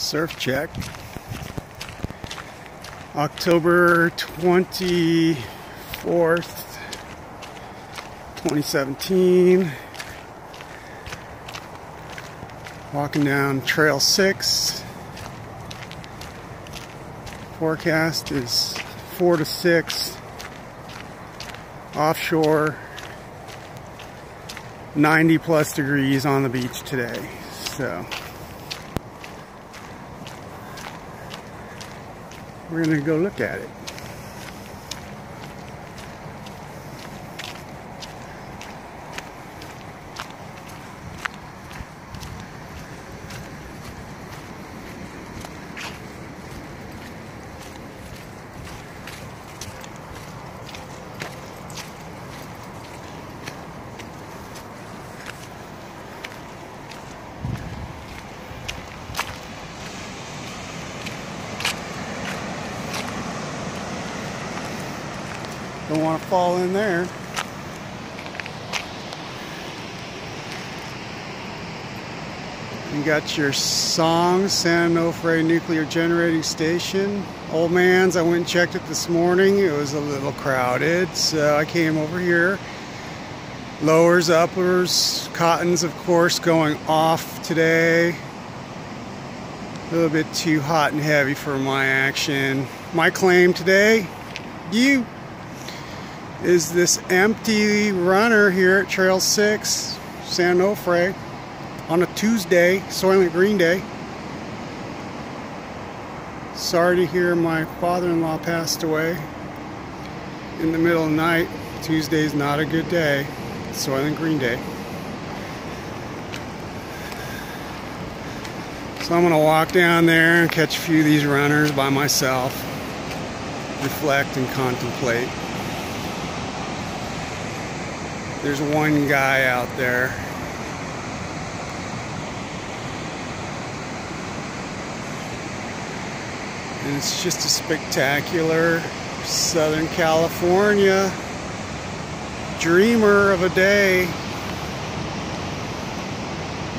surf check. October 24th, 2017. Walking down Trail 6. Forecast is 4 to 6. Offshore. 90 plus degrees on the beach today. So. We're going to go look at it. Don't want to fall in there. You got your Song San Onofre Nuclear Generating Station. Old man's, I went and checked it this morning. It was a little crowded, so I came over here. Lowers, uppers, cottons, of course, going off today. A little bit too hot and heavy for my action. My claim today, you is this empty runner here at Trail 6, San Onofre, on a Tuesday, Soylent Green Day. Sorry to hear my father-in-law passed away in the middle of the night. Tuesday's not a good day. Soylent Green Day. So I'm going to walk down there and catch a few of these runners by myself, reflect and contemplate. There's one guy out there. And it's just a spectacular Southern California dreamer of a day.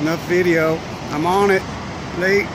Enough video. I'm on it. Late.